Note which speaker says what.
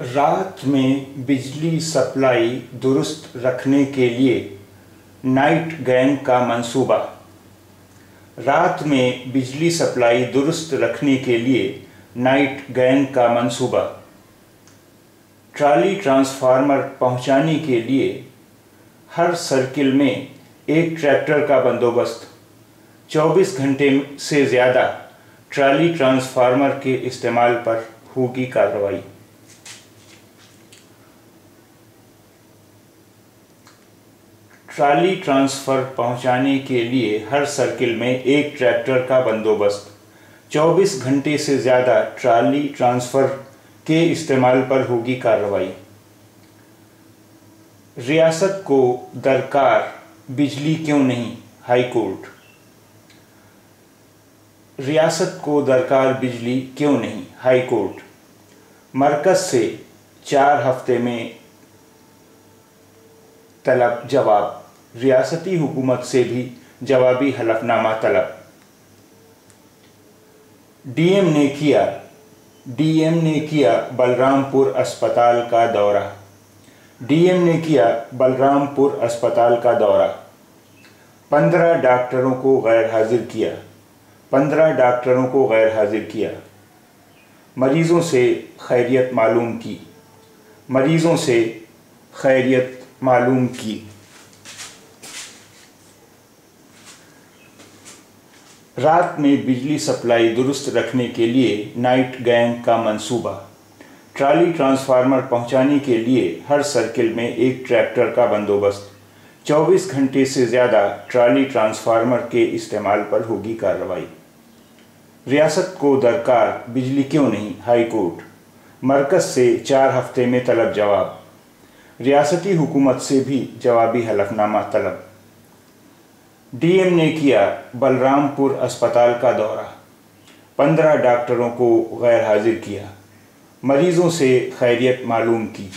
Speaker 1: रात में बिजली सप्लाई दुरुस्त रखने के लिए नाइट गैंग का मंसूबा। रात में बिजली सप्लाई दुरुस्त रखने के लिए नाइट गैंग का मंसूबा। ट्राली ट्रांसफार्मर पहुँचाने के लिए हर सर्किल में एक ट्रैक्टर का बंदोबस्त। 24 घंटे से ज़्यादा ट्राली ट्रांसफार्मर के इस्तेमाल पर होगी कार्रवाई। ट्राली ट्रांसफ़र पहुँचाने के लिए हर सर्किल में एक ट्रैक्टर का बंदोबस्त। 24 घंटे से ज़्यादा ट्राली ट्रांसफ़र के इस्तेमाल पर होगी कार्रवाई। रियासत को दरकार, बिजली क्यों नहीं? हाई कोर्ट रियासत को दरकार, बिजली क्यों नहीं? हाई कोर्ट मरकज़ से चार हफ़्ते में तलब जवाब। रियासती हुकूमत से भी जवाबी हलफनामा तलब। डीएम ने किया, डीएम ने किया बलरामपुर अस्पताल का दौरा। डीएम ने किया बलरामपुर अस्पताल का दौरा। पंद्रह डॉक्टरों को गैर हाजिर किया। पंद्रह डॉक्टरों को गैर हाजिर किया। मरीज़ों से खैरियत मालूम की। मरीज़ों से खैरियत मालूम की। रात में बिजली सप्लाई दुरुस्त रखने के लिए नाइट गैंग का मंसूबा। ट्राली ट्रांसफार्मर पहुँचाने के लिए हर सर्किल में एक ट्रैक्टर का बंदोबस्त। 24 घंटे से ज़्यादा ट्राली ट्रांसफार्मर के इस्तेमाल पर होगी कार्रवाई। रियासत को दरकार, बिजली क्यों नहीं? हाई कोर्ट मरकज़ से चार हफ़्ते में तलब जवाब। रियासती हुकूमत से भी जवाबी हलफनामा तलब। डीएम ने किया बलरामपुर अस्पताल का दौरा। पंद्रह डॉक्टरों को गैर हाजिर किया। मरीज़ों से खैरियत मालूम की।